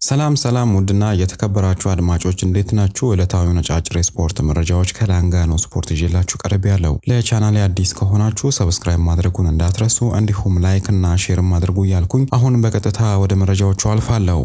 ሰላም ሰላም ውድና የተከበራችሁ አድማጮች እንዴት ናችሁ? ዕለታዊ አጫጭር የስፖርት መረጃዎች ከላንጋኖ ስፖርት ይዤላችሁ ቀርቢያለሁ። ለቻናሌ አዲስ ከሆናችሁ subscribe ማድረጉን እንዳትረሱ፣ እንዲሁም like እና share ም አድርጉ እያልኩኝ አሁን በቀጥታ ወደ መረጃዎቹ አልፋለሁ።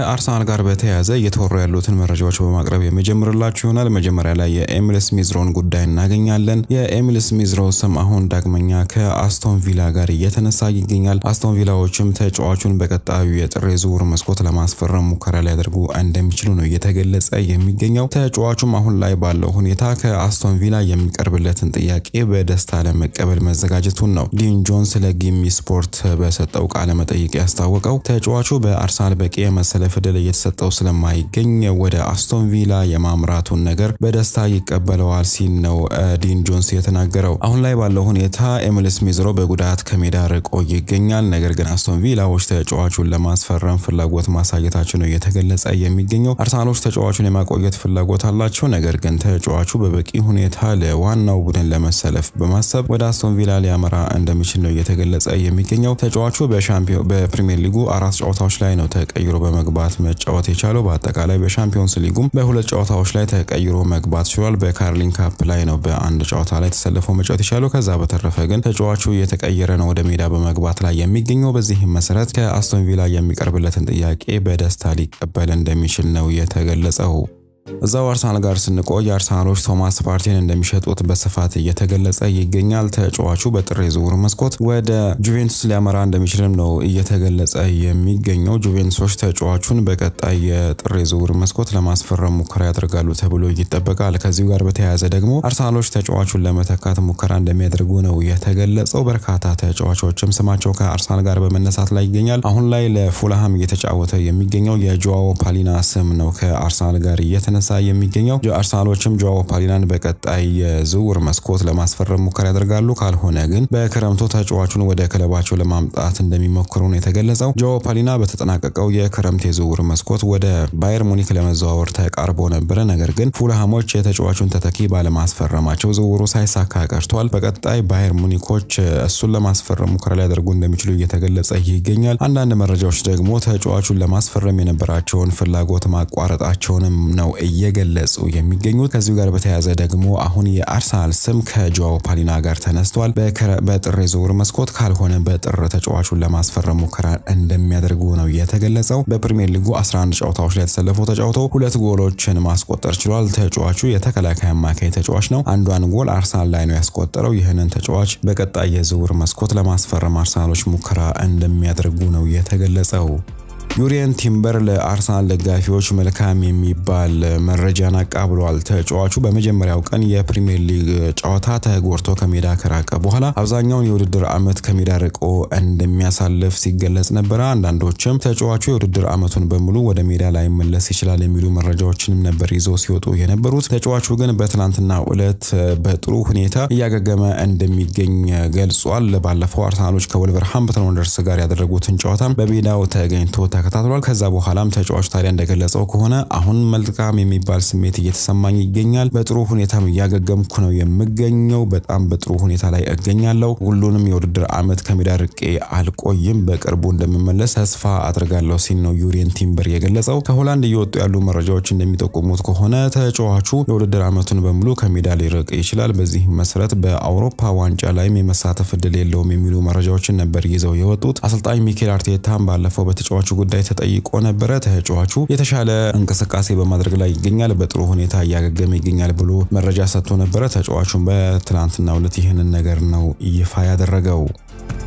ከአርሰናል ጋር በተያያዘ እየተወሩ ያሉትን መረጃዎች በማቅረብ የሚጀምርላችሁ ይሆናል። መጀመሪያ ላይ የኤሚል ስሚዝሮን ጉዳይ እናገኛለን። የኤሚል ስሚዝሮ ስም አሁን ዳግመኛ ከአስቶን ቪላ ጋር እየተነሳ ይገኛል። አስቶን ቪላዎችም ተጫዋቹን በቀጣዩ የጥር የዝውውር መስኮት ለማስፈረም ሙከራ ሊያደርጉ እንደሚችሉ ነው እየተገለጸ የሚገኘው። ተጫዋቹም አሁን ላይ ባለው ሁኔታ ከአስቶን ቪላ የሚቀርብለትን ጥያቄ በደስታ ለመቀበል መዘጋጀቱን ነው ዲን ጆንስ ለጊሚ ስፖርት በሰጠው ቃለ መጠይቅ ያስታወቀው። ተጫዋቹ በአርሰናል በቂ የመሰለ ዕድል እየተሰጠው ስለማይገኝ ወደ አስቶን ቪላ የማምራቱን ነገር በደስታ ይቀበለዋል ሲል ነው ዲን ጆንስ የተናገረው። አሁን ላይ ባለው ሁኔታ ኤሚል ስሚዝ ሮ በጉዳት ከሜዳ ርቆ ይገኛል። ነገር ግን አስቶን ቪላዎች ተጫዋቹን ለማስፈረም ፍላጎት ማሳየታቸው ነው እየተገለጸ የሚገኘው። አርሰናሎች ተጫዋቹን የማቆየት ፍላጎት አላቸው። ነገር ግን ተጫዋቹ በበቂ ሁኔታ ለዋናው ቡድን ለመሰለፍ በማሰብ ወደ አስቶን ቪላ ሊያመራ እንደሚችል ነው እየተገለጸ የሚገኘው። ተጫዋቹ በፕሪሚየር ሊጉ አራት ጨዋታዎች ላይ ነው ተቀይሮ በመግባት መጫወት የቻለው። በአጠቃላይ በሻምፒዮንስ ሊጉም በሁለት ጨዋታዎች ላይ ተቀይሮ መግባት ችሏል። በካርሊን ካፕ ላይ ነው በአንድ ጨዋታ ላይ ተሰልፎ መጫወት የቻለው። ከዛ በተረፈ ግን ተጫዋቹ እየተቀየረ ነው ወደ ሜዳ በመግባት ላይ የሚገኘው። በዚህም መሰረት ከአስቶን ቪላ የሚቀርብለትን ጥያቄ በደስታ ሊቀበል እንደሚችል ነው የተገለጸው። እዛው አርሰናል ጋር ስንቆይ አርሰናሎች ቶማስ ፓርቲን እንደሚሸጡት በስፋት እየተገለጸ ይገኛል። ተጫዋቹ በጥር የዝውውር መስኮት ወደ ጁቬንቱስ ሊያመራ እንደሚችልም ነው እየተገለጸ የሚገኘው። ጁቬንቱሶች ተጫዋቹን በቀጣይ የጥር የዝውውር መስኮት ለማስፈረም ሙከራ ያደርጋሉ ተብሎ ይጠበቃል። ከዚሁ ጋር በተያያዘ ደግሞ አርሰናሎች ተጫዋቹን ለመተካት ሙከራ እንደሚያደርጉ ነው የተገለጸው። በርካታ ተጫዋቾችም ስማቸው ከአርሰናል ጋር በመነሳት ላይ ይገኛል። አሁን ላይ ለፉልሃም እየተጫወተ የሚገኘው የጆዋዎ ፓሊና ስም ነው ከአርሰናል ጋር እየተነሳ የሚገኘው አርሰናሎችም ጆዋዎ ፓሊናን በቀጣይ የዝውውር መስኮት ለማስፈረም ሙከራ ያደርጋሉ። ካልሆነ ግን በክረምቱ ተጫዋቹን ወደ ክለባቸው ለማምጣት እንደሚሞክሩ ነው የተገለጸው። ጆዋዎ ፓሊና በተጠናቀቀው የክረምት የዝውውር መስኮት ወደ ባየር ሙኒክ ለመዘዋወር ተቃርቦ ነበረ። ነገር ግን ፉልሃሞች የተጫዋቹን ተተኪ ባለማስፈረማቸው ዝውውሩ ሳይሳካ ቀርቷል። በቀጣይ ባየር ሙኒኮች እሱን ለማስፈረም ሙከራ ሊያደርጉ እንደሚችሉ እየተገለጸ ይገኛል። አንዳንድ መረጃዎች ደግሞ ተጫዋቹን ለማስፈረም የነበራቸውን ፍላጎት ማቋረጣቸውንም ነው እየገለጹ የሚገኙት። ከዚሁ ጋር በተያያዘ ደግሞ አሁን የአርሰናል ስም ከጆዋዎ ፓሊና ጋር ተነስቷል። በጥር የዝውውር መስኮት ካልሆነ በጥር ተጫዋቹን ለማስፈረም ሙከራ እንደሚያደርጉ ነው የተገለጸው። በፕሪሚየር ሊጉ 11 ጨዋታዎች ላይ ተሰልፎ ተጫውቶ ሁለት ጎሎችን ማስቆጠር ችሏል። ተጫዋቹ የተከላካይ አማካይ ተጫዋች ነው። አንዷን ጎል አርሰናል ላይ ነው ያስቆጠረው። ይህንን ተጫዋች በቀጣይ የዝውውር መስኮት ለማስፈረም አርሰናሎች ሙከራ እንደሚያደርጉ ነው የተገለጸው። ዩሪየን ቲምበር ለአርሰናል ደጋፊዎች መልካም የሚባል መረጃን አቃብሏል። ተጫዋቹ በመጀመሪያው ቀን የፕሪሚየር ሊግ ጨዋታ ተጎድቶ ከሜዳ ከራቀ በኋላ አብዛኛውን የውድድር ዓመት ከሜዳ ርቆ እንደሚያሳልፍ ሲገለጽ ነበረ። አንዳንዶችም ተጫዋቹ የውድድር ዓመቱን በሙሉ ወደ ሜዳ ላይ መለስ ይችላል የሚሉ መረጃዎችንም ነበር ይዘው ሲወጡ የነበሩት። ተጫዋቹ ግን በትናንትና ዕለት በጥሩ ሁኔታ እያገገመ እንደሚገኝ ገልጿል። ባለፈው አርሰናሎች ከወልቨርሃምፕተን ወንደርስ ጋር ያደረጉትን ጨዋታም በሜዳው ተገኝቶ ተከታትሏል። ከዛ በኋላም ተጫዋቹ ታዲያ እንደገለጸው ከሆነ አሁን መልካም የሚባል ስሜት እየተሰማኝ ይገኛል። በጥሩ ሁኔታም እያገገምኩ ነው የምገኘው። በጣም በጥሩ ሁኔታ ላይ እገኛለሁ። ሁሉንም የውድድር ዓመት ከሜዳ ርቄ አልቆይም። በቅርቡ እንደምመለስ ተስፋ አድርጋለሁ ሲል ነው ዩሪየን ቲምበር የገለጸው። ከሆላንድ እየወጡ ያሉ መረጃዎች እንደሚጠቁሙት ከሆነ ተጫዋቹ የውድድር ዓመቱን በሙሉ ከሜዳ ሊርቅ ይችላል። በዚህ መሰረት በአውሮፓ ዋንጫ ላይም የመሳተፍ እድል የለውም የሚሉ መረጃዎችን ነበር ይዘው የወጡት። አሰልጣኝ ሚኬል አርቴታም ባለፈው በተጫዋቹ ጉዳይ ተጠይቆ ነበረ። ተጫዋቹ የተሻለ እንቅስቃሴ በማድረግ ላይ ይገኛል፣ በጥሩ ሁኔታ እያገገመ ይገኛል ብሎ መረጃ ሰጥቶ ነበረ። ተጫዋቹን በትናንትናው ዕለት ይህንን ነገር ነው ይፋ ያደረገው።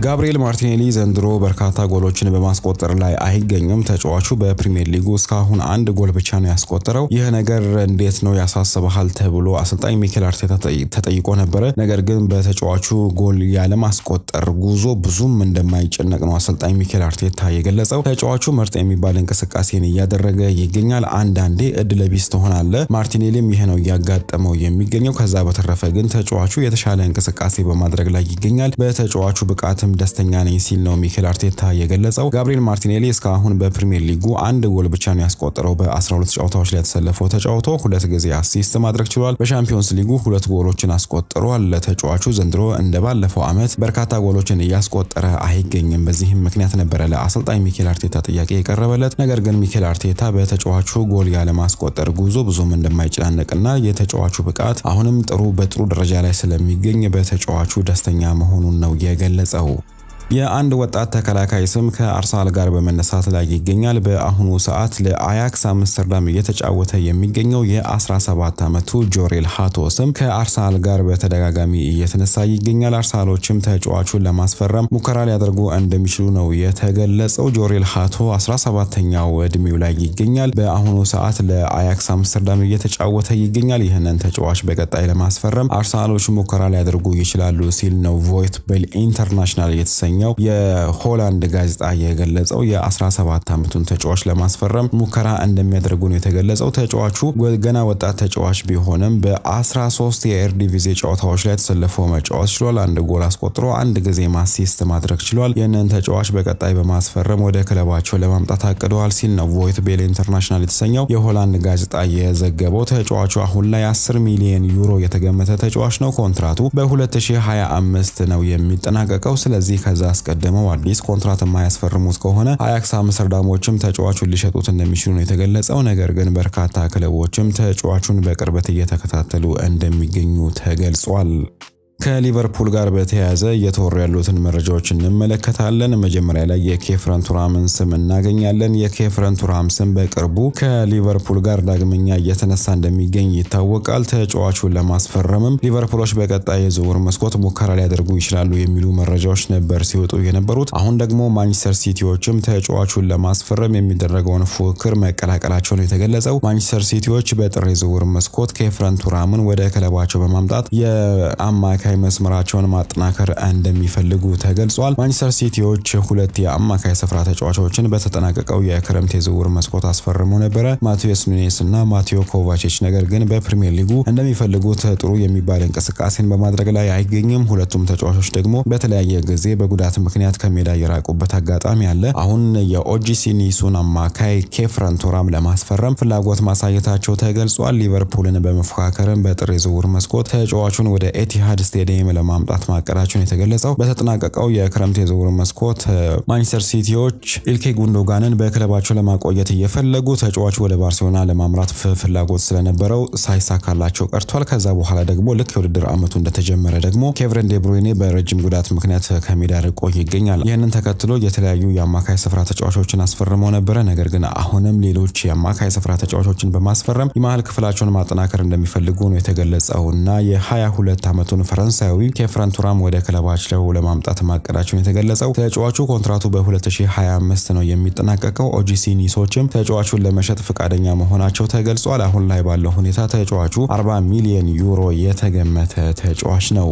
ጋብሪኤል ማርቲኔሊ ዘንድሮ በርካታ ጎሎችን በማስቆጠር ላይ አይገኝም። ተጫዋቹ በፕሪሚየር ሊጉ እስካሁን አንድ ጎል ብቻ ነው ያስቆጠረው። ይህ ነገር እንዴት ነው ያሳስበሃል ተብሎ አሰልጣኝ ሚኬል አርቴታ ተጠይቆ ነበረ። ነገር ግን በተጫዋቹ ጎል ያለማስቆጠር ጉዞ ብዙም እንደማይጨነቅ ነው አሰልጣኝ ሚኬል አርቴታ የገለጸው። ተጫዋቹ ምርጥ የሚባል እንቅስቃሴን እያደረገ ይገኛል። አንዳንዴ እድለ ቢስ ትሆናለ። ማርቲኔሊም ይህ ነው እያጋጠመው የሚገኘው። ከዛ በተረፈ ግን ተጫዋቹ የተሻለ እንቅስቃሴ በማድረግ ላይ ይገኛል። በተጫዋቹ ብቃትም ደስተኛ ነኝ ሲል ነው ሚኬል አርቴታ የገለጸው። ጋብሪኤል ማርቲኔሊ እስካሁን በፕሪሚየር ሊጉ አንድ ጎል ብቻ ነው ያስቆጠረው። በ12 ጨዋታዎች ላይ ተሰልፎ ተጫውቶ ሁለት ጊዜ assist ማድረግ ችሏል። በሻምፒዮንስ ሊጉ ሁለት ጎሎችን አስቆጥሯል። ለተጫዋቹ ዘንድሮ እንደ ባለፈው ዓመት በርካታ ጎሎችን እያስቆጠረ አይገኝም። በዚህም ምክንያት ነበረ ለአሰልጣኝ ሚኬል አርቴታ ጥያቄ የቀረበለት። ነገር ግን ሚኬል አርቴታ በተጫዋቹ ጎል ያለማስቆጠር ጉዞ ብዙም እንደማይጨናነቅና የተጫዋቹ ብቃት አሁንም ጥሩ በጥሩ ደረጃ ላይ ስለሚገኝ በተጫዋቹ ደስተኛ መሆኑን ነው የገለጸው። የአንድ ወጣት ተከላካይ ስም ከአርሰናል ጋር በመነሳት ላይ ይገኛል። በአሁኑ ሰዓት ለአያክስ አምስተርዳም እየተጫወተ የሚገኘው የ17 ዓመቱ ጆሬል ሃቶ ስም ከአርሰናል ጋር በተደጋጋሚ እየተነሳ ይገኛል። አርሰናሎችም ተጫዋቹን ለማስፈረም ሙከራ ሊያደርጉ እንደሚችሉ ነው የተገለጸው። ጆሬል ሃቶ 17ኛው እድሜው ላይ ይገኛል። በአሁኑ ሰዓት ለአያክስ አምስተርዳም እየተጫወተ ይገኛል። ይህንን ተጫዋች በቀጣይ ለማስፈረም አርሰናሎች ሙከራ ሊያደርጉ ይችላሉ ሲል ነው ቮይት ቤል ኢንተርናሽናል የተሰኘው የሆላንድ ጋዜጣ የገለጸው የ17 ዓመቱን ተጫዋች ለማስፈረም ሙከራ እንደሚያደርጉ ነው የተገለጸው። ተጫዋቹ ገና ወጣት ተጫዋች ቢሆንም በ13 የኤርዲቪዜ ጨዋታዎች ላይ ተሰልፎ መጫወት ችሏል። አንድ ጎል አስቆጥሮ አንድ ጊዜ assist ማድረግ ችሏል። ይህንን ተጫዋች በቀጣይ በማስፈረም ወደ ክለባቸው ለማምጣት አቅደዋል ሲል ነው ቮይት ቤል ኢንተርናሽናል የተሰኘው የሆላንድ ጋዜጣ የዘገበው። ተጫዋቹ አሁን ላይ 10 ሚሊዮን ዩሮ የተገመተ ተጫዋች ነው። ኮንትራቱ በ2025 ነው የሚጠናቀቀው። ስለዚህ ከዛ አስቀድመው አዲስ ኮንትራት የማያስፈርሙት ከሆነ አያክስ አምስተርዳሞችም ተጫዋቹን ሊሸጡት እንደሚችሉ ነው የተገለጸው። ነገር ግን በርካታ ክለቦችም ተጫዋቹን በቅርበት እየተከታተሉ እንደሚገኙ ተገልጿል። ከሊቨርፑል ጋር በተያያዘ እየተወሩ ያሉትን መረጃዎች እንመለከታለን። መጀመሪያ ላይ የኬፍረን ቱራምን ስም እናገኛለን። የኬፍረን ቱራም ስም በቅርቡ ከሊቨርፑል ጋር ዳግመኛ እየተነሳ እንደሚገኝ ይታወቃል። ተጫዋቹን ለማስፈረምም ሊቨርፑሎች በቀጣይ የዝውውር መስኮት ሙከራ ሊያደርጉ ይችላሉ የሚሉ መረጃዎች ነበር ሲወጡ የነበሩት። አሁን ደግሞ ማንቸስተር ሲቲዎችም ተጫዋቹን ለማስፈረም የሚደረገውን ፉክክር ነው የተገለጸው። ማንቸስተር ሲቲዎች በጥር የዝውውር መስኮት ኬፍረን ቱራምን ወደ ክለባቸው በማምጣት የአማካይ መስመራቸውን ማጠናከር እንደሚፈልጉ ተገልጿል። ማንቸስተር ሲቲዎች ሁለት የአማካይ ስፍራ ተጫዋቾችን በተጠናቀቀው የክረምት የዝውውር መስኮት አስፈርመው ነበረ፣ ማቴዎስ ኑኔስ እና ማቴዮ ኮቫችች። ነገር ግን በፕሪሚየር ሊጉ እንደሚፈልጉት ጥሩ የሚባል እንቅስቃሴን በማድረግ ላይ አይገኝም። ሁለቱም ተጫዋቾች ደግሞ በተለያየ ጊዜ በጉዳት ምክንያት ከሜዳ የራቁበት አጋጣሚ አለ። አሁን የኦጂሲ ኒሱን አማካይ ኬፍረን ቱራም ለማስፈረም ፍላጎት ማሳየታቸው ተገልጿል። ሊቨርፑልን በመፎካከርም በጥር የዝውውር መስኮት ተጫዋቹን ወደ ኤቲሃድ ስቴዲየም ለማምጣት ማቀዳቸው ነው የተገለጸው በተጠናቀቀው የክረምት የዝውውር መስኮት ማንቸስተር ሲቲዎች ኢልኬ ጉንዶጋንን በክለባቸው ለማቆየት እየፈለጉ ተጫዋቹ ወደ ባርሴሎና ለማምራት ፍላጎት ስለነበረው ሳይሳካላቸው ቀርቷል። ከዛ በኋላ ደግሞ ልክ የውድድር ዓመቱ እንደተጀመረ ደግሞ ኬቨን ዴብሩይኔ በረጅም ጉዳት ምክንያት ከሜዳ ርቆ ይገኛል። ይህንን ተከትሎ የተለያዩ የአማካይ ስፍራ ተጫዋቾችን አስፈርመው ነበረ። ነገር ግን አሁንም ሌሎች የአማካይ ስፍራ ተጫዋቾችን በማስፈረም የመሀል ክፍላቸውን ማጠናከር እንደሚፈልጉ ነው የተገለጸው እና የ22 ዓመቱን ፈረንሳዊ ኬፍረን ቱራም ወደ ክለባቸው ለማምጣት ማቀዳቸው ነው የተገለጸው ተጫዋቹ ኮንትራቱ በ2025 ነው የሚጠናቀቀው። ኦጂሲ ኒሶችም ተጫዋቹን ለመሸጥ ፈቃደኛ መሆናቸው ተገልጿል። አሁን ላይ ባለው ሁኔታ ተጫዋቹ 40 ሚሊዮን ዩሮ የተገመተ ተጫዋች ነው።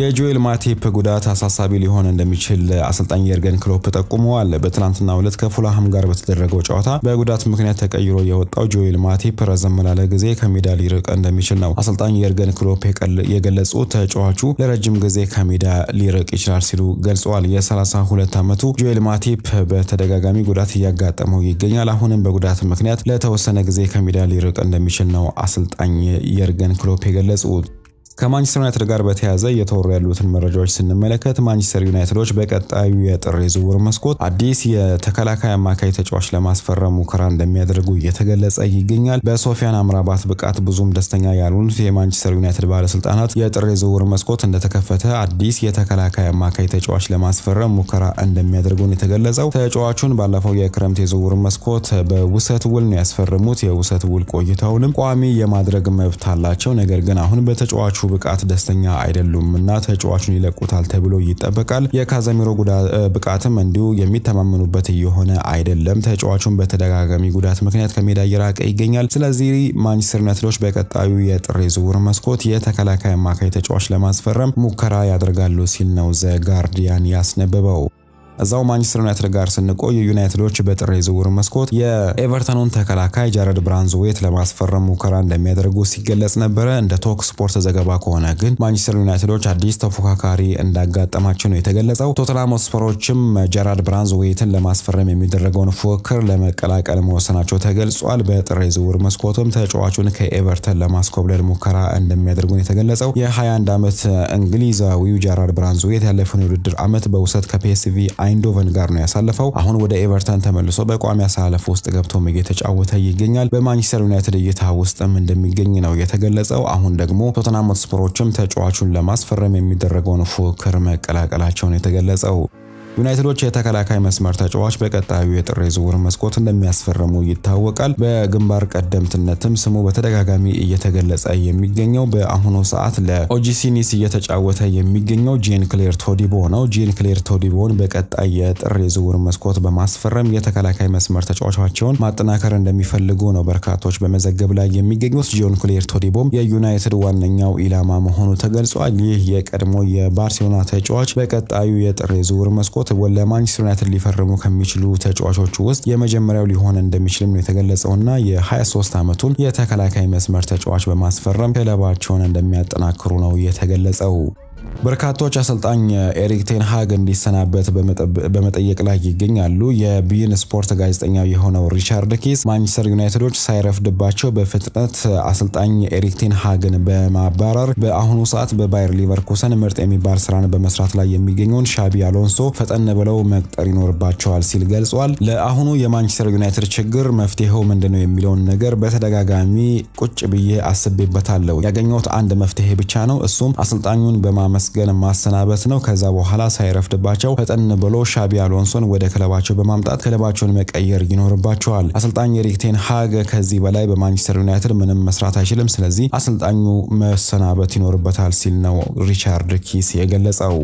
የጆኤል ማቲፕ ጉዳት አሳሳቢ ሊሆን እንደሚችል አሰልጣኝ የርገን ክሎፕ ጠቁመዋል። በትናንትናው ዕለት ከፉላሃም ጋር በተደረገው ጨዋታ በጉዳት ምክንያት ተቀይሮ የወጣው ጆኤል ማቲፕ ረዘም ላለ ጊዜ ከሜዳ ሊርቅ እንደሚችል ነው አሰልጣኝ የርገን ክሎፕ የገለጹት። ተጫዋቹ ለረጅም ጊዜ ከሜዳ ሊርቅ ይችላል ሲሉ ገልጸዋል። የ32 ዓመቱ ጆኤል ማቲፕ በተደጋጋሚ ጉዳት እያጋጠመው ይገኛል። አሁንም በጉዳት ምክንያት ለተወሰነ ጊዜ ከሜዳ ሊርቅ እንደሚችል ነው አሰልጣኝ የርገን ክሎፕ የገለጹት። ከማንቸስተር ዩናይትድ ጋር በተያያዘ እየተወሩ ያሉትን መረጃዎች ስንመለከት ማንቸስተር ዩናይትዶች በቀጣዩ የጥር የዝውውር መስኮት አዲስ የተከላካይ አማካይ ተጫዋች ለማስፈረም ሙከራ እንደሚያደርጉ እየተገለጸ ይገኛል። በሶፊያን አምራባት ብቃት ብዙም ደስተኛ ያልሆኑት የማንቸስተር ዩናይትድ ባለስልጣናት የጥር የዝውውር መስኮት እንደተከፈተ አዲስ የተከላካይ አማካይ ተጫዋች ለማስፈረም ሙከራ እንደሚያደርጉ ነው የተገለጸው። ተጫዋቹን ባለፈው የክረምት የዝውውር መስኮት በውሰት ውል ነው ያስፈረሙት። የውሰት ውል ቆይታውንም ቋሚ የማድረግ መብት አላቸው። ነገር ግን አሁን በተጫዋቹ ብቃት ደስተኛ አይደሉም እና ተጫዋቹን ይለቁታል ተብሎ ይጠበቃል። የካዘሚሮ ብቃትም እንዲሁ የሚተማመኑበት እየሆነ አይደለም። ተጫዋቹን በተደጋጋሚ ጉዳት ምክንያት ከሜዳ እየራቀ ይገኛል። ስለዚህ ማንቸስተር ዩናይትዶች በቀጣዩ የጥር የዝውውር መስኮት የተከላካይ አማካይ ተጫዋች ለማስፈረም ሙከራ ያደርጋሉ ሲል ነው ዘ ጋርዲያን ያስነበበው። እዛው ማንቸስተር ዩናይትድ ጋር ስንቆይ ዩናይትዶች በጥር የዝውውር መስኮት የኤቨርተኑን ተከላካይ ጃረድ ብራንዝዌት ለማስፈረም ሙከራ እንደሚያደርጉ ሲገለጽ ነበረ። እንደ ቶክ ስፖርት ዘገባ ከሆነ ግን ማንቸስተር ዩናይትዶች አዲስ ተፎካካሪ እንዳጋጠማቸው ነው የተገለጸው። ቶተንሃም ሆትስፐሮችም ጃራድ ብራንዝዌትን ለማስፈረም የሚደረገውን ፉክክር ለመቀላቀል መወሰናቸው ተገልጿል። በጥር የዝውውር መስኮትም ተጫዋቹን ከኤቨርተን ለማስኮብለል ሙከራ እንደሚያደርጉ ነው የተገለጸው። የ21 ዓመት እንግሊዛዊው ጃራድ ብራንዝዌት ያለፈውን የውድድር ዓመት በውሰት ከፒኤስቪ አይንዶቨን ጋር ነው ያሳለፈው። አሁን ወደ ኤቨርተን ተመልሶ በቋሚ አሰላለፍ ውስጥ ገብቶም እየተጫወተ ይገኛል። በማንቸስተር ዩናይትድ እይታ ውስጥም እንደሚገኝ ነው የተገለጸው። አሁን ደግሞ ቶተንሃም ሆትስፐሮችም ተጫዋቹን ለማስፈረም የሚደረገውን ፉክክር መቀላቀላቸው ነው የተገለጸው። ዩናይትዶች የተከላካይ መስመር ተጫዋች በቀጣዩ የጥር የዝውውር መስኮት እንደሚያስፈርሙ ይታወቃል። በግንባር ቀደምትነትም ስሙ በተደጋጋሚ እየተገለጸ የሚገኘው በአሁኑ ሰዓት ለኦጂሲ ኒስ እየተጫወተ የሚገኘው ጂን ክሌር ቶዲቦ ነው። ጂን ክሌር ቶዲቦን በቀጣይ የጥር የዝውውር መስኮት በማስፈረም የተከላካይ መስመር ተጫዋቻቸውን ማጠናከር እንደሚፈልጉ ነው በርካቶች በመዘገብ ላይ የሚገኙት። ጂን ክሌር ቶዲቦም የዩናይትድ ዋነኛው ኢላማ መሆኑ ተገልጿል። ይህ የቀድሞ የባርሴሎና ተጫዋች በቀጣዩ የጥር የዝውውር መስኮት ለማንቸስተር ዩናይትድ ሊፈርሙ ከሚችሉ ተጫዋቾች ውስጥ የመጀመሪያው ሊሆን እንደሚችልም ነው የተገለጸውና የ23 ዓመቱን የተከላካይ መስመር ተጫዋች በማስፈረም ክለባቸውን እንደሚያጠናክሩ ነው የተገለጸው። በርካቶች አሰልጣኝ ኤሪክ ቴን ሃግ እንዲሰናበት በመጠየቅ ላይ ይገኛሉ። የቢን ስፖርት ጋዜጠኛ የሆነው ሪቻርድ ኪስ ማንቸስተር ዩናይትዶች ሳይረፍድባቸው በፍጥነት አሰልጣኝ ኤሪክ ቴን ሃግን በማባረር በአሁኑ ሰዓት በባየር ሊቨርኩሰን ምርጥ የሚባል ስራን በመስራት ላይ የሚገኘውን ሻቢ አሎንሶ ፈጠን ብለው መቅጠር ይኖርባቸዋል ሲል ገልጿል። ለአሁኑ የማንቸስተር ዩናይትድ ችግር መፍትሄው ምንድን ነው የሚለውን ነገር በተደጋጋሚ ቁጭ ብዬ አስቤበታለሁ። ያገኘሁት አንድ መፍትሄ ብቻ ነው። እሱም አሰልጣኙን በማመስገን ማሰናበት ነው። ከዛ በኋላ ሳይረፍድባቸው ፈጠን ብሎ ሻቢ አሎንሶን ወደ ክለባቸው በማምጣት ክለባቸውን መቀየር ይኖርባቸዋል። አሰልጣኝ ኤሪክ ቴን ሃግ ከዚህ በላይ በማንቸስተር ዩናይትድ ምንም መስራት አይችልም። ስለዚህ አሰልጣኙ መሰናበት ይኖርበታል ሲል ነው ሪቻርድ ኪስ የገለጸው።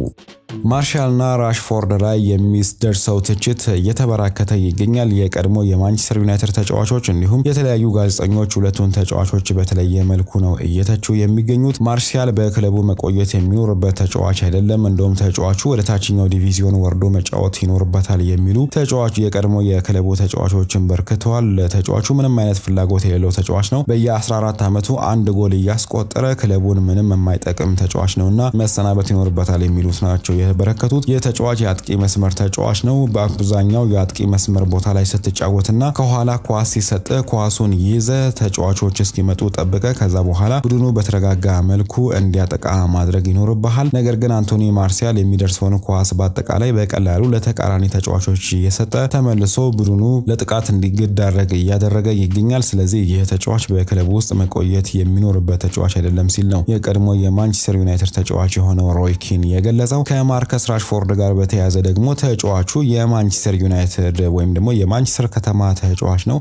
ማርሻልና ራሽፎርድ ላይ የሚደርሰው ትችት እየተበራከተ ይገኛል። የቀድሞ የማንቸስተር ዩናይትድ ተጫዋቾች እንዲሁም የተለያዩ ጋዜጠኞች ሁለቱን ተጫዋቾች በተለየ መልኩ ነው እየተቹ የሚገኙት። ማርሻል በክለቡ መቆየት የሚኖርበት ተጫዋች አይደለም፣ እንደውም ተጫዋቹ ወደ ታችኛው ዲቪዚዮን ወርዶ መጫወት ይኖርበታል የሚሉ ተጫዋቹ የቀድሞ የክለቡ ተጫዋቾችን በርክተዋል። ተጫዋቹ ምንም አይነት ፍላጎት የሌለው ተጫዋች ነው። በየ14 ዓመቱ አንድ ጎል እያስቆጠረ ክለቡን ምንም የማይጠቅም ተጫዋች ነውና መሰናበት ይኖርበታል የሚሉት ናቸው የበረከቱት የተጫዋች የአጥቂ መስመር ተጫዋች ነው። በአብዛኛው የአጥቂ መስመር ቦታ ላይ ስትጫወትና ከኋላ ኳስ ሲሰጥ ኳሱን ይዘ ተጫዋቾች እስኪመጡ ጠብቀ ከዛ በኋላ ቡድኑ በተረጋጋ መልኩ እንዲያጠቃ ማድረግ ይኖርብሃል። ነገር ግን አንቶኒ ማርሲያል የሚደርሰውን ኳስ በአጠቃላይ በቀላሉ ለተቃራኒ ተጫዋቾች እየሰጠ ተመልሶ ቡድኑ ለጥቃት እንዲገዳረግ እያደረገ ይገኛል። ስለዚህ ይህ ተጫዋች በክለቡ ውስጥ መቆየት የሚኖርበት ተጫዋች አይደለም ሲል ነው የቀድሞ የማንቸስተር ዩናይትድ ተጫዋች የሆነው ሮይ ኪን የገለጸው። ከማርከስ ራሽፎርድ ጋር በተያያዘ ደግሞ ተጫዋቹ የማንቸስተር ዩናይትድ ወይም ደግሞ የማንቸስተር ከተማ ተጫዋች ነው።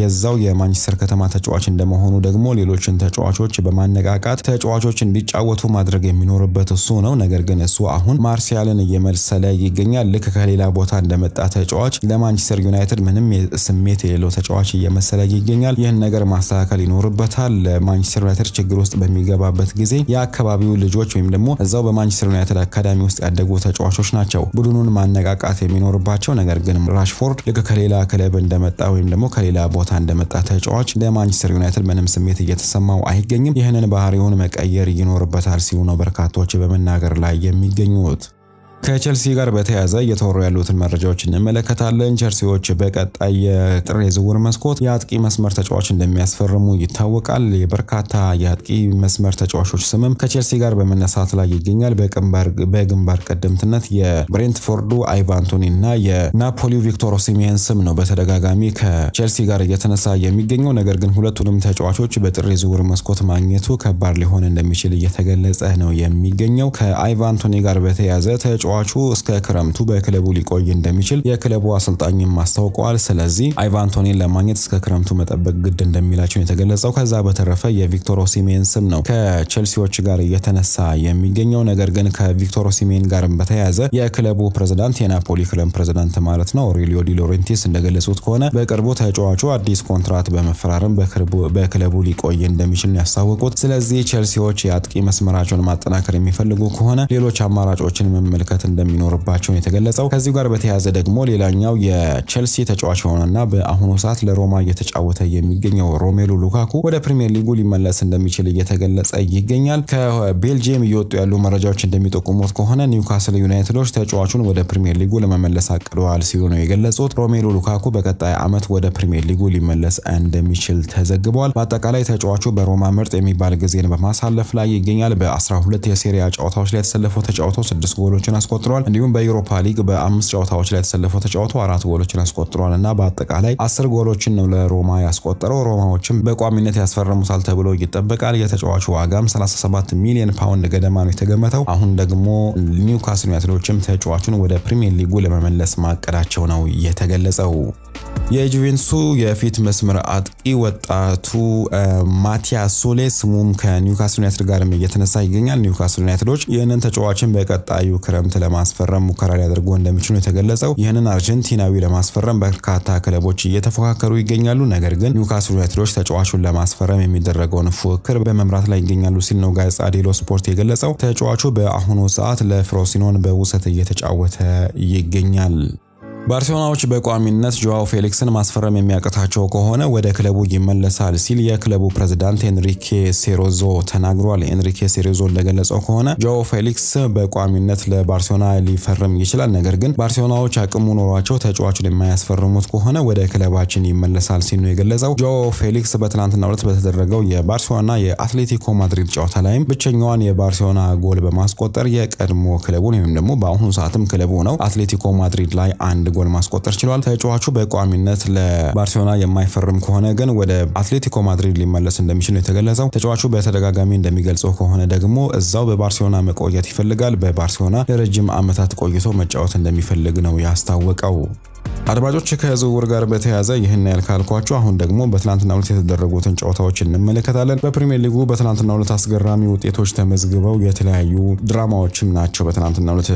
የዛው የማንቸስተር ከተማ ተጫዋች እንደመሆኑ ደግሞ ሌሎችን ተጫዋቾች በማነቃቃት ተጫዋቾች እንዲጫወቱ ማድረግ የሚኖርበት እሱ ነው። ነገር ግን እሱ አሁን ማርሲያልን እየመሰለ ይገኛል። ልክ ከሌላ ቦታ እንደመጣ ተጫዋች ለማንቸስተር ዩናይትድ ምንም ስሜት የሌለው ተጫዋች እየመሰለ ይገኛል። ይህን ነገር ማስተካከል ይኖርበታል። ማንቸስተር ዩናይትድ ችግር ውስጥ በሚገባበት ጊዜ የአካባቢው ልጆች ወይም ደግሞ እዛው በማንቸስተር ዩናይትድ አካዳሚ ውስጥ ያደጉ ተጫዋቾች ናቸው ቡድኑን ማነቃቃት የሚኖርባቸው። ነገር ግን ራሽፎርድ ልክ ከሌላ ክለብ እንደመጣ ወይም ደግሞ ከሌላ ቦታ እንደመጣ ተጫዋች ለማንቸስተር ዩናይትድ ምንም ስሜት እየተሰማው አይገኝም። ይህንን ባህሪውን መቀየር ይኖርበታል ሲሉ ነው በርካቶች በመናገር ላይ የሚገኙት። ከቼልሲ ጋር በተያያዘ እየተወሩ ያሉትን መረጃዎች እንመለከታለን። ቼልሲዎች በቀጣይ የጥር የዝውውር መስኮት የአጥቂ መስመር ተጫዋች እንደሚያስፈርሙ ይታወቃል። የበርካታ የአጥቂ መስመር ተጫዋቾች ስምም ከቼልሲ ጋር በመነሳት ላይ ይገኛል። በግንባር ቀደምትነት የብሬንትፎርዱ አይቫን ቶኒ እና የናፖሊው ቪክቶር ኦሲሜን ስም ነው በተደጋጋሚ ከቼልሲ ጋር እየተነሳ የሚገኘው። ነገር ግን ሁለቱንም ተጫዋቾች በጥር የዝውውር መስኮት ማግኘቱ ከባድ ሊሆን እንደሚችል እየተገለጸ ነው የሚገኘው። ከአይቫን ቶኒ ጋር በተያያዘ ተጫዋቹ እስከ ክረምቱ በክለቡ ሊቆይ እንደሚችል የክለቡ አሰልጣኝም አስታውቀዋል። ስለዚህ አይቫን ቶኒን ለማግኘት እስከ ክረምቱ መጠበቅ ግድ እንደሚላቸው የተገለጸው። ከዛ በተረፈ የቪክቶር ኦሲሜን ስም ነው ከቼልሲዎች ጋር እየተነሳ የሚገኘው። ነገር ግን ከቪክቶር ኦሲሜን ጋርም በተያያዘ የክለቡ ፕሬዝዳንት የናፖሊ ክለብ ፕሬዝዳንት ማለት ነው ኦሬሊዮ ዲ እንደገለጹት ከሆነ በቅርቡ ተጫዋቹ አዲስ ኮንትራት በመፈራረም በክለቡ ሊቆይ እንደሚችል ነው ያስታወቁት። ስለዚህ ቼልሲዎች የአጥቂ መስመራቸውን ማጠናከር የሚፈልጉ ከሆነ ሌሎች አማራጮችን መመልከት እንደሚኖርባቸው የተገለጸው። ከዚሁ ጋር በተያያዘ ደግሞ ሌላኛው የቼልሲ ተጫዋች የሆነና በአሁኑ ሰዓት ለሮማ እየተጫወተ የሚገኘው ሮሜሉ ሉካኩ ወደ ፕሪሚየር ሊጉ ሊመለስ እንደሚችል እየተገለጸ ይገኛል። ከቤልጅየም እየወጡ ያሉ መረጃዎች እንደሚጠቁሙት ከሆነ ኒውካስል ዩናይትዶች ተጫዋቹን ወደ ፕሪሚየር ሊጉ ለመመለስ አቅደዋል ሲሉ ነው የገለጹት። ሮሜሉ ሉካኩ በቀጣይ ዓመት ወደ ፕሪሚየር ሊጉ ሊመለስ እንደሚችል ተዘግቧል። በአጠቃላይ ተጫዋቹ በሮማ ምርጥ የሚባል ጊዜን በማሳለፍ ላይ ይገኛል። በ12 የሴሪያ ጨዋታዎች ላይ የተሰለፈው ተጫዋቹ ስድስት ጎሎችን አስቆጥሯል። እንዲሁም በዩሮፓ ሊግ በአምስት ጨዋታዎች ላይ የተሰለፈው ተጫዋቹ አራት ጎሎችን አስቆጥሯል እና በአጠቃላይ አስር ጎሎችን ነው ለሮማ ያስቆጠረው። ሮማዎችም በቋሚነት ያስፈርሙታል ተብሎ ይጠበቃል። የተጫዋቹ ዋጋም 37 ሚሊዮን ፓውንድ ገደማ ነው የተገመተው። አሁን ደግሞ ኒውካስል ዩናይትዶችም ተጫዋቹን ወደ ፕሪሚየር ሊጉ ለመመለስ ማቀዳቸው ነው የተገለጸው። የጁቬንቱሱ የፊት መስመር አጥቂ ወጣቱ ማቲያስ ሶሌ ስሙም ከኒውካስል ዩናይትድ ጋርም እየተነሳ ይገኛል። ኒውካስል ዩናይትዶች ይህንን ተጫዋችን በቀጣዩ ክረምት ለማስፈረም ሙከራ ሊያደርጉ እንደሚችሉ የተገለጸው። ይህንን አርጀንቲናዊ ለማስፈረም በርካታ ክለቦች እየተፎካከሩ ይገኛሉ። ነገር ግን ኒውካስል ዩናይትዶች ተጫዋቹን ለማስፈረም የሚደረገውን ፉክክር በመምራት ላይ ይገኛሉ ሲል ነው ጋዜታ ዴሎ ስፖርት የገለጸው። ተጫዋቹ በአሁኑ ሰዓት ለፍሮሲኖን በውሰት እየተጫወተ ይገኛል። ባርሴሎናዎች በቋሚነት ጆዋው ፌሊክስን ማስፈረም የሚያቅታቸው ከሆነ ወደ ክለቡ ይመለሳል ሲል የክለቡ ፕሬዝዳንት ኤንሪኬ ሴሬዞ ተናግሯል። ኤንሪኬ ሴሬዞ እንደገለጸው ከሆነ ጆዋው ፌሊክስ በቋሚነት ለባርሴሎና ሊፈርም ይችላል። ነገር ግን ባርሴሎናዎች አቅሙ ኖሯቸው ተጫዋቹን የማያስፈርሙት ከሆነ ወደ ክለባችን ይመለሳል ሲል ነው የገለጸው። ጆዋው ፌሊክስ በትናንትናው ዕለት በተደረገው የባርሴሎና የአትሌቲኮ ማድሪድ ጨዋታ ላይም ብቸኛዋን የባርሴሎና ጎል በማስቆጠር የቀድሞ ክለቡን ወይም ደግሞ በአሁኑ ሰዓትም ክለቡ ነው አትሌቲኮ ማድሪድ ላይ አንድ ጎል ማስቆጠር ችሏል። ተጫዋቹ በቋሚነት ለባርሴሎና የማይፈርም ከሆነ ግን ወደ አትሌቲኮ ማድሪድ ሊመለስ እንደሚችል ነው የተገለጸው። ተጫዋቹ በተደጋጋሚ እንደሚገልጸው ከሆነ ደግሞ እዛው በባርሴሎና መቆየት ይፈልጋል። በባርሴሎና ለረጅም ዓመታት ቆይቶ መጫወት እንደሚፈልግ ነው ያስታወቀው። አድማጮች ከዝውውር ጋር በተያያዘ ይህን ያህል ካልኳችሁ፣ አሁን ደግሞ በትናንትናው ዕለት የተደረጉትን ጨዋታዎች እንመለከታለን። በፕሪሚየር ሊጉ በትናንትናው ዕለት አስገራሚ ውጤቶች ተመዝግበው የተለያዩ ድራማዎችም ናቸው በትናንትናው ዕለት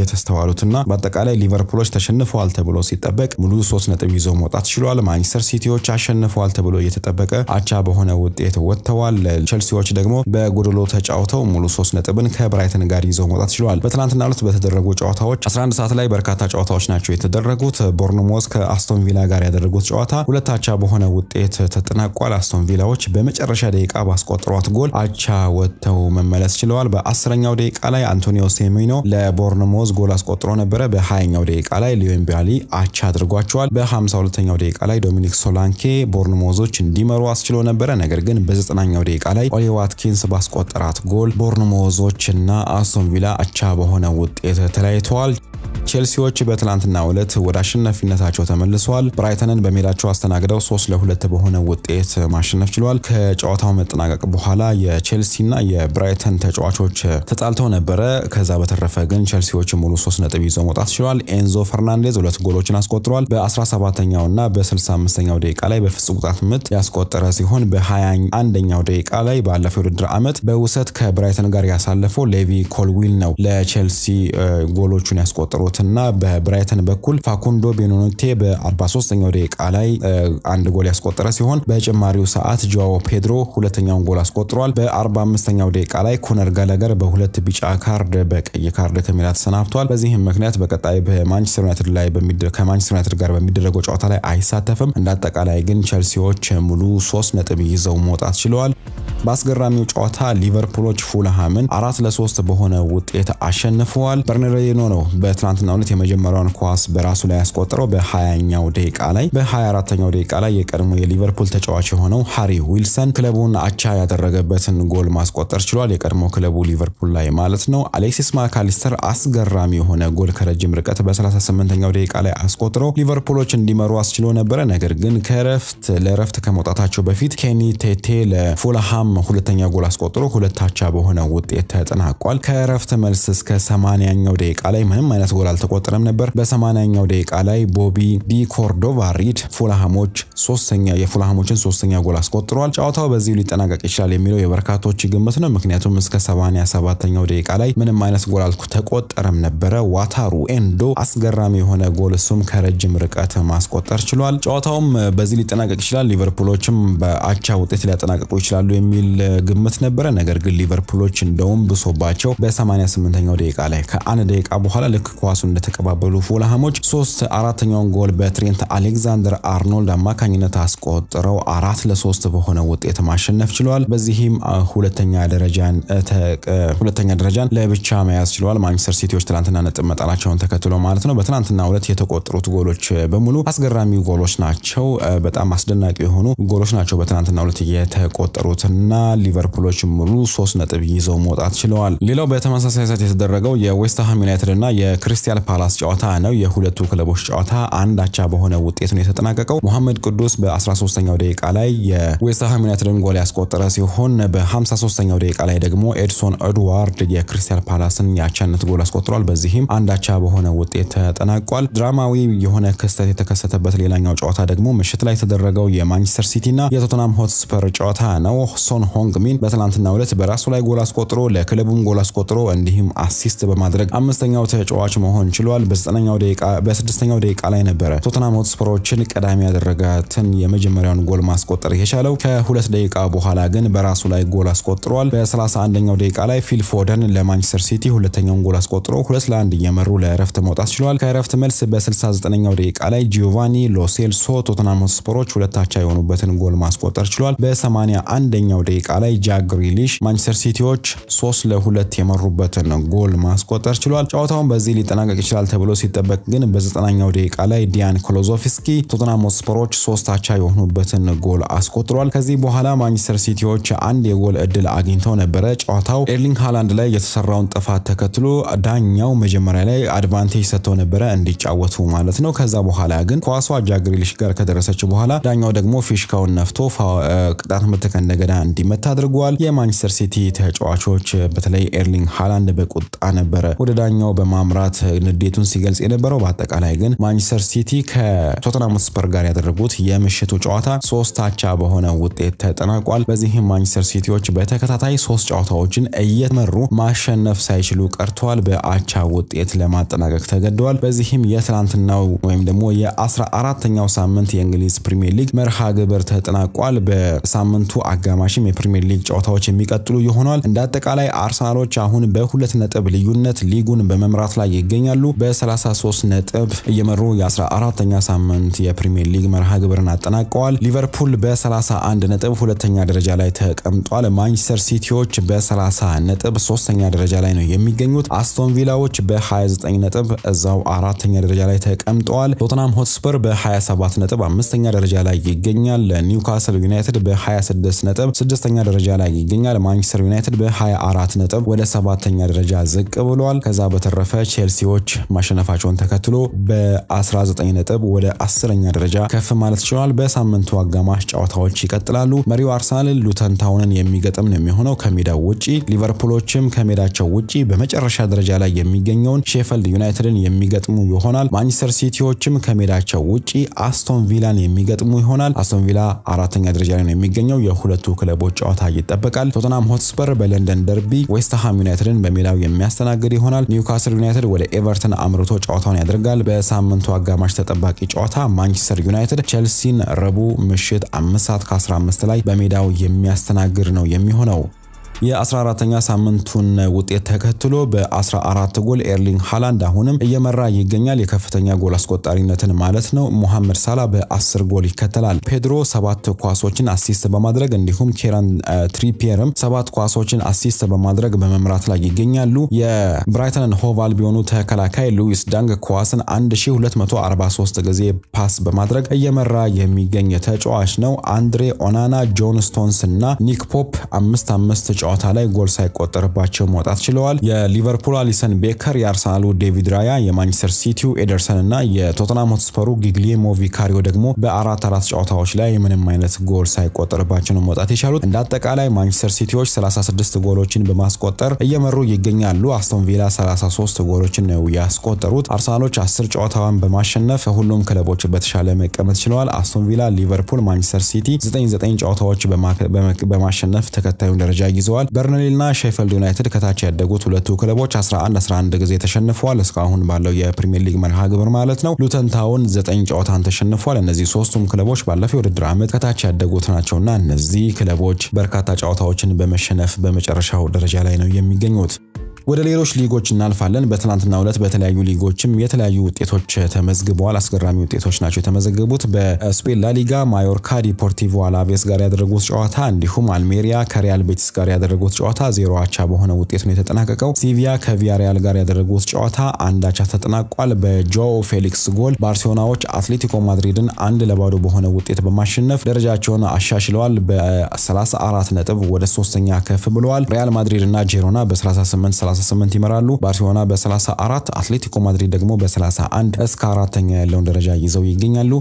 የተስተዋሉትና በአጠቃላይ ሊቨርፑሎች ተሸንፈዋል ተብሎ ሲጠበቅ ሙሉ ሶስት ነጥብ ይዘው መውጣት ችሏል። ማንቸስተር ሲቲዎች አሸንፈዋል ተብሎ እየተጠበቀ አቻ በሆነ ውጤት ወጥተዋል። ቸልሲዎች ደግሞ በጎድሎ ተጫውተው ሙሉ ሶስት ነጥብን ከብራይተን ጋር ይዘው መውጣት ችሏል። በትናንትናው ዕለት በተደረጉ ጨዋታዎች 11 ሰዓት ላይ በርካታ ጨዋታዎች ናቸው የተደረጉት። ቦርንሞዝ ከአስቶን ቪላ ጋር ያደረጉት ጨዋታ ሁለት አቻ በሆነ ውጤት ተጠናቋል። አስቶን ቪላዎች በመጨረሻ ደቂቃ ባስቆጠሯት ጎል አቻ ወጥተው መመለስ ችለዋል። በአስረኛው ደቂቃ ላይ አንቶኒዮ ሴሜኖ ለቦርንሞዝ ጎል አስቆጥሮ ነበረ። በ20ኛው ደቂቃ ላይ ሊዮን ቤሊ አቻ አድርጓቸዋል። በ52ኛው ደቂቃ ላይ ዶሚኒክ ሶላንኬ ቦርንሞዞች እንዲመሩ አስችሎ ነበረ። ነገር ግን በዘጠናኛው ደቂቃ ላይ ኦሊ ዋትኪንስ ባስቆጠራት ጎል ቦርንሞዞች እና አስቶን ቪላ አቻ በሆነ ውጤት ተለያይተዋል። ቼልሲዎች በትላንትናው ዕለት ወደ አሸናፊነታቸው ተመልሰዋል። ብራይተንን በሜዳቸው አስተናግደው ሶስት ለሁለት በሆነ ውጤት ማሸነፍ ችለዋል። ከጨዋታው መጠናቀቅ በኋላ የቼልሲና የብራይተን ተጫዋቾች ተጣልተው ነበረ። ከዛ በተረፈ ግን ቼልሲዎች ሙሉ ሶስት ነጥብ ይዘው መውጣት ችለዋል። ኤንዞ ፈርናንዴዝ ሁለት ጎሎችን አስቆጥሯል። በ17ኛው እና በ65ኛው ደቂቃ ላይ በፍጹም ቅጣት ምት ያስቆጠረ ሲሆን በ21ኛው ደቂቃ ላይ ባለፈው የውድድር ዓመት በውሰት ከብራይተን ጋር ያሳለፈው ሌቪ ኮልዊል ነው ለቼልሲ ጎሎቹን ያስቆጠሩት እና በብራይተን በኩል ፋኩንዶ ቡኦናኖቴ በ43ኛው ደቂቃ ላይ አንድ ጎል ያስቆጠረ ሲሆን በጭማሪው ሰዓት ጆዋዎ ፔድሮ ሁለተኛውን ጎል አስቆጥሯል። በ45ኛው ደቂቃ ላይ ኮነር ጋላገር በሁለት ቢጫ ካርድ በቀይ ካርድ ከሜዳ ተሰናብቷል። በዚህም ምክንያት በቀጣይ በማንቸስተር ዩናይትድ ላይ ከማንቸስተር ዩናይትድ ጋር በሚደረገው ጨዋታ ላይ አይሳተፍም። እንደ አጠቃላይ ግን ቼልሲዎች ሙሉ ሶስት ነጥብ ይዘው መውጣት ችለዋል። በአስገራሚው ጨዋታ ሊቨርፑሎች ፉልሃምን አራት ለሶስት በሆነ ውጤት አሸንፈዋል። በርንድ ሌኖ ነው በትናንትናው ዕለት የመጀመሪያውን ኳስ በራሱ ላይ ያስቆጠረው በ20ኛው ደቂቃ ላይ። በ24ኛው ደቂቃ ላይ የቀድሞ የሊቨርፑል ተጫዋች የሆነው ሃሪ ዊልሰን ክለቡን አቻ ያደረገበትን ጎል ማስቆጠር ችሏል። የቀድሞ ክለቡ ሊቨርፑል ላይ ማለት ነው። አሌክሲስ ማካሊስተር አስገራሚ የሆነ ጎል ከረጅም ርቀት በ38ኛው ደቂቃ ላይ አስቆጥሮ ሊቨርፑሎች እንዲመሩ አስችሎ ነበረ። ነገር ግን ከረፍት ለረፍት ከመውጣታቸው በፊት ኬኒ ቴቴ ለፉልሃም ሁለተኛ ጎል አስቆጥሮ ሁለት አቻ በሆነ ውጤት ተጠናቋል። ከረፍት መልስ እስከ 80ኛው ደቂቃ ላይ ምንም አይነት ጎል አልተቆጠረም ነበር። በ80ኛው ደቂቃ ላይ ቦቢ ዲ ኮርዶቫ ሪድ ፉልሃሞች ሶስተኛ የፉልሃሞችን ሶስተኛ ጎል አስቆጥሯል። ጨዋታው በዚሁ ሊጠናቀቅ ይችላል የሚለው የበርካቶች ግምት ነው። ምክንያቱም እስከ 87ኛው ደቂቃ ላይ ምንም አይነት ጎል አልተቆጠረም ነበረ። ዋታሩ ኤንዶ አስገራሚ የሆነ ጎል እሱም ከረጅም ርቀት ማስቆጠር ችሏል። ጨዋታውም በዚህ ሊጠናቀቅ ይችላል፣ ሊቨርፑሎችም በአቻ ውጤት ሊያጠናቀቁ ይችላሉ የሚል የሚል ግምት ነበረ። ነገር ግን ሊቨርፑሎች እንደውም ብሶባቸው በ88ኛው ደቂቃ ላይ ከአንድ ደቂቃ በኋላ ልክ ኳሱ እንደተቀባበሉ ፉልሃሞች ሶስት አራተኛውን ጎል በትሬንት አሌክዛንደር አርኖልድ አማካኝነት አስቆጥረው አራት ለሶስት በሆነ ውጤት ማሸነፍ ችለዋል። በዚህም ሁለተኛ ደረጃን ሁለተኛ ደረጃን ለብቻ መያዝ ችለዋል። ማንቸስተር ሲቲዎች ትናንትና ነጥብ መጣላቸውን ተከትሎ ማለት ነው። በትናንትና ሁለት የተቆጠሩት ጎሎች በሙሉ አስገራሚ ጎሎች ናቸው። በጣም አስደናቂ የሆኑ ጎሎች ናቸው በትናንትና ሁለት የተቆጠሩትና ሊቨርፑሎች ሙሉ ሶስት ነጥብ ይዘው መውጣት ችለዋል። ሌላው በተመሳሳይ ሰዓት የተደረገው የዌስትሃም ዩናይትድ እና የክሪስታል ፓላስ ጨዋታ ነው። የሁለቱ ክለቦች ጨዋታ አንድ አቻ በሆነ ውጤት ነው የተጠናቀቀው። መሐመድ ቅዱስ በ13ኛው ደቂቃ ላይ የዌስትሃም ዩናይትድን ጎል ያስቆጠረ ሲሆን በ53ኛው ደቂቃ ላይ ደግሞ ኤድሶን ኤድዋርድ የክሪስታል ፓላስን የአቻነት ጎል አስቆጥሯል። በዚህም አንድ አቻ በሆነ ውጤት ተጠናቋል። ድራማዊ የሆነ ክስተት የተከሰተበት ሌላኛው ጨዋታ ደግሞ ምሽት ላይ የተደረገው የማንቸስተር ሲቲ እና የቶተናም ሆትስፐር ጨዋታ ነው። ሶን ሆንግ ሚን በትናንትናው ዕለት በራሱ ላይ ጎል አስቆጥሮ ለክለቡም ጎል አስቆጥሮ እንዲሁም assist በማድረግ አምስተኛው ተጫዋች መሆን ችሏል። በስድስተኛው ደቂቃ ላይ ነበረ ቶተናም ሆትስፐሮችን ቀዳሚ ያደረጋትን የመጀመሪያውን ጎል ማስቆጠር የቻለው ከሁለት ደቂቃ በኋላ ግን በራሱ ላይ ጎል አስቆጥሯል። በ31ኛው ደቂቃ ላይ ፊል ፎደን ለማንቸስተር ሲቲ ሁለተኛውን ጎል አስቆጥሮ ሁለት ለአንድ እየመሩ ለእረፍት መውጣት ችሏል። ከእረፍት መልስ በ69ኛው ደቂቃ ላይ ጂዮቫኒ ሎሴልሶ ቶተናም ሆትስፐሮች ሁለት አቻ የሆኑበትን ጎል ማስቆጠር ችሏል። በ81ኛው ደቂቃ ላይ ጃክ ግሪሊሽ ማንቸስተር ሲቲዎች ሶስት ለሁለት የመሩበትን ጎል ማስቆጠር ችሏል። ጨዋታውን በዚህ ሊጠናቀቅ ይችላል ተብሎ ሲጠበቅ ግን በ90ኛው ደቂቃ ላይ ዴያን ኩሉሴቭስኪ ቶተናም ሆትስፐሮች ሶስት አቻ የሆኑበትን ጎል አስቆጥሯል። ከዚህ በኋላ ማንቸስተር ሲቲዎች አንድ የጎል እድል አግኝተው ነበረ። ጨዋታው ኤርሊንግ ሃላንድ ላይ የተሰራውን ጥፋት ተከትሎ ዳኛው መጀመሪያ ላይ advantage ሰጥተው ነበረ እንዲጫወቱ ማለት ነው። ከዛ በኋላ ግን ኳሷ ጃክ ግሪሊሽ ጋር ከደረሰች በኋላ ዳኛው ደግሞ ፊሽካውን ነፍቶ ቅጣት ምት ከእንደገና እንዲመታ አድርጓል። የማንቸስተር ሲቲ ተጫዋቾች በተለይ ኤርሊንግ ሃላንድ በቁጣ ነበረ ወደ ዳኛው በማምራት ንዴቱን ሲገልጽ የነበረው። በአጠቃላይ ግን ማንቸስተር ሲቲ ከቶተናም ስፐር ጋር ያደረጉት የምሽቱ ጨዋታ ሶስት አቻ በሆነ ውጤት ተጠናቋል። በዚህም ማንቸስተር ሲቲዎች በተከታታይ ሶስት ጨዋታዎችን እየመሩ ማሸነፍ ሳይችሉ ቀርተዋል። በአቻ ውጤት ለማጠናቀቅ ተገደዋል። በዚህም የትላንትናው ወይም ደግሞ የአስራ አራተኛው ሳምንት የእንግሊዝ ፕሪሚየር ሊግ መርሃ ግብር ተጠናቋል። በሳምንቱ አጋማሽም የፕሪሚየር ሊግ ጨዋታዎች የሚቀጥሉ ይሆናል። እንደ አጠቃላይ አርሰናሎች አሁን በሁለት ነጥብ ልዩነት ሊጉን በመምራት ላይ ይገኛሉ። በ33 ነጥብ እየመሩ የ14ተኛ ሳምንት የፕሪሚየር ሊግ መርሃ ግብርን አጠናቀዋል። ሊቨርፑል በ31 ነጥብ ሁለተኛ ደረጃ ላይ ተቀምጧል። ማንቸስተር ሲቲዎች በ30 ነጥብ ሶስተኛ ደረጃ ላይ ነው የሚገኙት። አስቶን ቪላዎች በ29 ነጥብ እዛው አራተኛ ደረጃ ላይ ተቀምጠዋል። ቶተናም ሆትስፐር በ27 ነጥብ አምስተኛ ደረጃ ላይ ይገኛል። ኒውካስል ዩናይትድ በ26 ነጥብ ስድስተኛ ደረጃ ላይ ይገኛል። ማንቸስተር ዩናይትድ በ24 ነጥብ ወደ ሰባተኛ ደረጃ ዝቅ ብሏል። ከዛ በተረፈ ቼልሲዎች ማሸነፋቸውን ተከትሎ በ19 ነጥብ ወደ አስረኛ ደረጃ ከፍ ማለት ችሏል። በሳምንቱ አጋማሽ ጨዋታዎች ይቀጥላሉ። መሪው አርሰናል ሉተን ታውንን የሚገጥም ነው የሚሆነው ከሜዳው ውጪ። ሊቨርፑሎችም ከሜዳቸው ውጪ በመጨረሻ ደረጃ ላይ የሚገኘውን ሼፈልድ ዩናይትድን የሚገጥሙ ይሆናል። ማንቸስተር ሲቲዎችም ከሜዳቸው ውጪ አስቶን ቪላን የሚገጥሙ ይሆናል። አስቶን ቪላ አራተኛ ደረጃ ላይ ነው የሚገኘው። የሁለቱ ክለቦች ጨዋታ ይጠበቃል። ቶተናም ሆትስፐር በለንደን ደርቢ ዌስትሃም ዩናይትድን በሜዳው የሚያስተናግድ ይሆናል። ኒውካስል ዩናይትድ ወደ ኤቨርተን አምርቶ ጨዋታውን ያደርጋል። በሳምንቱ አጋማሽ ተጠባቂ ጨዋታ ማንቸስተር ዩናይትድ ቼልሲን ረቡዕ ምሽት አምስት ሰዓት ከ15 ላይ በሜዳው የሚያስተናግድ ነው የሚሆነው። የ14ተኛ ሳምንቱን ውጤት ተከትሎ በ14 ጎል ኤርሊንግ ሃላንድ አሁንም እየመራ ይገኛል። የከፍተኛ ጎል አስቆጣሪነትን ማለት ነው። ሙሐመድ ሳላ በ10 ጎል ይከተላል። ፔድሮ ሰባት ኳሶችን assist በማድረግ እንዲሁም ኬራን ትሪፒየርም ሰባት ኳሶችን assist በማድረግ በመምራት ላይ ይገኛሉ። የብራይተንን ሆቭ አልቢዮኑ ተከላካይ ሉዊስ ደንክ ኳስን 1243 ጊዜ pass በማድረግ እየመራ የሚገኝ ተጫዋች ነው። አንድሬ ኦናና፣ ጆን ስቶንስ እና ኒክ ፖፕ አምስት አምስት ጨዋታ ላይ ጎል ሳይቆጠርባቸው መውጣት ችለዋል። የሊቨርፑል አሊሰን ቤከር፣ የአርሰናሉ ዴቪድ ራያ፣ የማንቸስተር ሲቲው ኤደርሰን እና የቶተናም ሆትስፐሩ ጊግሊየሞ ቪካሪዮ ደግሞ በአራት አራት ጨዋታዎች ላይ ምንም አይነት ጎል ሳይቆጠርባቸው ነው መውጣት የቻሉት። እንደ አጠቃላይ ማንቸስተር ሲቲዎች 36 ጎሎችን በማስቆጠር እየመሩ ይገኛሉ። አስቶን ቪላ 33 ጎሎችን ነው ያስቆጠሩት። አርሰናሎች 10 ጨዋታዋን በማሸነፍ ከሁሉም ክለቦች በተሻለ መቀመጥ ችለዋል። አስቶን ቪላ፣ ሊቨርፑል፣ ማንቸስተር ሲቲ 9 9 ጨዋታዎች በማሸነፍ ተከታዩን ደረጃ ይዘዋል። ችለዋል። በርንሌና ሼፈልድ ዩናይትድ ከታች ያደጉት ሁለቱ ክለቦች 11 11 ጊዜ ተሸንፈዋል። እስካሁን ባለው የፕሪሚየር ሊግ መርሃ ግብር ማለት ነው። ሉተን ታውን ዘጠኝ ጨዋታን ተሸንፏል። እነዚህ ሶስቱም ክለቦች ባለፈው የውድድር ዓመት ከታች ያደጉት ናቸውና እነዚህ ክለቦች በርካታ ጨዋታዎችን በመሸነፍ በመጨረሻው ደረጃ ላይ ነው የሚገኙት። ወደ ሌሎች ሊጎች እናልፋለን። በትናንትናው ዕለት በተለያዩ ሊጎችም የተለያዩ ውጤቶች ተመዝግበዋል። አስገራሚ ውጤቶች ናቸው የተመዘገቡት። በስፔን ላሊጋ ማዮርካ ዲፖርቲቮ አላቬስ ጋር ያደረጉት ጨዋታ እንዲሁም አልሜሪያ ከሪያል ቤቲስ ጋር ያደረጉት ጨዋታ ዜሮ አቻ በሆነ ውጤት ነው የተጠናቀቀው። ሲቪያ ከቪያሪያል ጋር ያደረጉት ጨዋታ አንድ አቻ ተጠናቋል። በጆ ፌሊክስ ጎል ባርሴሎናዎች አትሌቲኮ ማድሪድን አንድ ለባዶ በሆነ ውጤት በማሸነፍ ደረጃቸውን አሻሽለዋል። በ34 ነጥብ ወደ ሶስተኛ ከፍ ብለዋል። ሪያል ማድሪድ እና ጄሮና በ38 38 ይመራሉ። ባርሴሎና በ34 አትሌቲኮ ማድሪድ ደግሞ በ31 እስከ አራተኛ ያለውን ደረጃ ይዘው ይገኛሉ።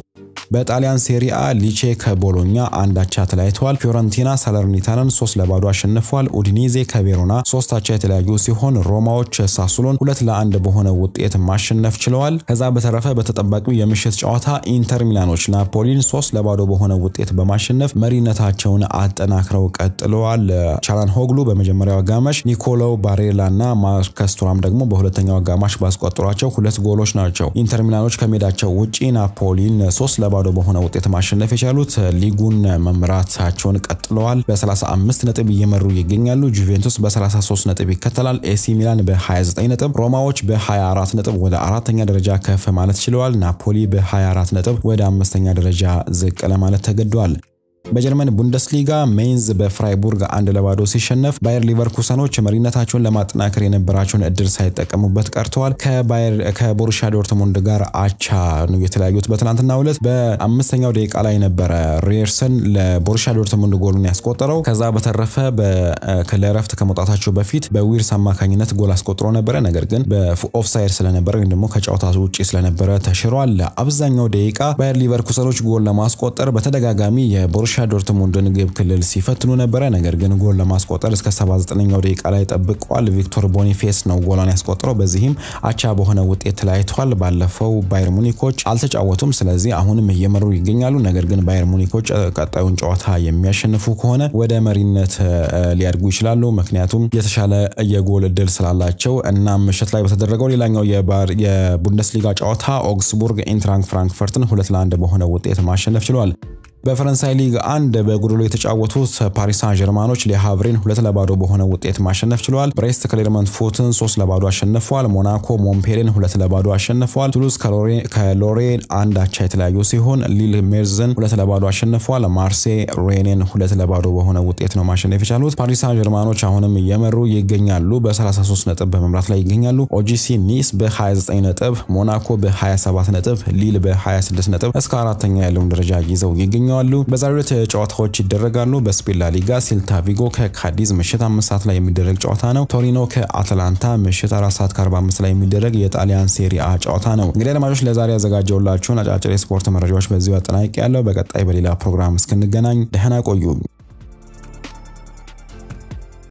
በጣሊያን ሴሪአ ሊቼ ከቦሎኛ አንድ አቻ ተለያይተዋል። ፊዮረንቲና ሳለርኒታንን ሶስት ለባዶ አሸንፏል። ኡዲኒዜ ከቬሮና ሶስት አቻ የተለያዩ ሲሆን ሮማዎች ሳሱሎን ሁለት ለአንድ በሆነ ውጤት ማሸነፍ ችለዋል። ከዛ በተረፈ በተጠባቂው የምሽት ጨዋታ ኢንተር ሚላኖች ናፖሊን ሶስት ለባዶ በሆነ ውጤት በማሸነፍ መሪነታቸውን አጠናክረው ቀጥለዋል። ቻላን ሆግሉ በመጀመሪያው አጋማሽ፣ ኒኮሎ ባሬላ እና ማርከስ ቱራም ደግሞ በሁለተኛው አጋማሽ ባስቆጠሯቸው ሁለት ጎሎች ናቸው ኢንተር ሚላኖች ከሜዳቸው ውጪ ናፖሊን ሶስት ለባዶ በሆነ ውጤት ማሸነፍ የቻሉት ሊጉን መምራታቸውን ቀጥለዋል። በ35 ነጥብ እየመሩ ይገኛሉ። ጁቬንቱስ በ33 ነጥብ ይከተላል። ኤሲ ሚላን በ29 ነጥብ፣ ሮማዎች በ24 ነጥብ ወደ አራተኛ ደረጃ ከፍ ማለት ችለዋል። ናፖሊ በ24 ነጥብ ወደ አምስተኛ ደረጃ ዝቅ ለማለት ተገዷል። በጀርመን ቡንደስሊጋ ሜንዝ በፍራይቡርግ አንድ ለባዶ ሲሸነፍ ባየር ሊቨርኩሰኖች መሪነታቸውን ለማጠናከር የነበራቸውን እድል ሳይጠቀሙበት ቀርተዋል። ከቦሩሻ ዶርትሙንድ ጋር አቻ ነው የተለያዩት። በትናንትናው ዕለት በአምስተኛው ደቂቃ ላይ ነበረ ሪየርሰን ለቦሩሻ ዶርትሙንድ ጎሉን ያስቆጠረው። ከዛ በተረፈ ለረፍት ከመውጣታቸው በፊት በዊርትዝ አማካኝነት ጎል አስቆጥሮ ነበረ። ነገር ግን በኦፍሳይድ ስለነበረ ወይም ደግሞ ከጨዋታ ውጭ ስለነበረ ተሽሯል። ለአብዛኛው ደቂቃ ባየር ሊቨርኩሰኖች ጎል ለማስቆጠር በተደጋጋሚ የቦሩሻ ዶርትሙንድን ግብ ክልል ሲፈትኑ ነበረ። ነገር ግን ጎል ለማስቆጠር እስከ 79ኛው ደቂቃ ላይ ጠብቀዋል። ቪክቶር ቦኒፌስ ነው ጎሏን ያስቆጠረው። በዚህም አቻ በሆነ ውጤት ተለያይተዋል። ባለፈው ባየር ሙኒኮች አልተጫወቱም። ስለዚህ አሁንም እየመሩ ይገኛሉ። ነገር ግን ባየር ሙኒኮች ቀጣዩን ጨዋታ የሚያሸንፉ ከሆነ ወደ መሪነት ሊያድጉ ይችላሉ። ምክንያቱም የተሻለ የጎል እድል ስላላቸው እና ምሽት ላይ በተደረገው ሌላኛው የቡንደስሊጋ ጨዋታ ኦግስቡርግ ኢንትራክት ፍራንክፈርትን ሁለት ለአንድ በሆነ ውጤት ማሸነፍ ችሏል። በፈረንሳይ ሊግ አንድ በጎደሎ የተጫወቱት ፓሪስ ጀርማኖች ሌሃቭሬን ሁለት ለባዶ በሆነ ውጤት ማሸነፍ ችለዋል። ብሬስት ክሌርመንት ፉትን ሶስት ለባዶ አሸንፈዋል። ሞናኮ ሞምፔሌን ሁለት ለባዶ አሸንፈዋል። ቱሉዝ ከሎሬን አንድ አቻ የተለያዩ ሲሆን ሊል ሜትዝን ሁለት ለባዶ አሸንፈዋል። ማርሴ ሬኔን ሁለት ለባዶ በሆነ ውጤት ነው ማሸነፍ የቻሉት። ፓሪስ ጀርማኖች አሁንም እየመሩ ይገኛሉ። በ33 ነጥብ በመምራት ላይ ይገኛሉ። ኦጂሲ ኒስ በ29 ነጥብ፣ ሞናኮ በ27 ነጥብ፣ ሊል በ26 ነጥብ እስከ አራተኛ ያለውን ደረጃ ይዘው ይገኛሉ ይገኛሉ። በዛሬው ዕለት ጨዋታዎች ይደረጋሉ። በስፔን ላ ሊጋ ሴልታ ቪጎ ከካዲዝ ምሽት አምስት ሰዓት ላይ የሚደረግ ጨዋታ ነው። ቶሪኖ ከአትላንታ ምሽት አራት ሰዓት ከ45 ላይ የሚደረግ የጣሊያን ሴሪአ ጨዋታ ነው። እንግዲህ አድማጮች ለዛሬ ያዘጋጀውላችሁን አጫጭር የስፖርት መረጃዎች በዚሁ አጠናቅቂያለሁ። በቀጣይ በሌላ ፕሮግራም እስክንገናኝ ደህና ቆዩ።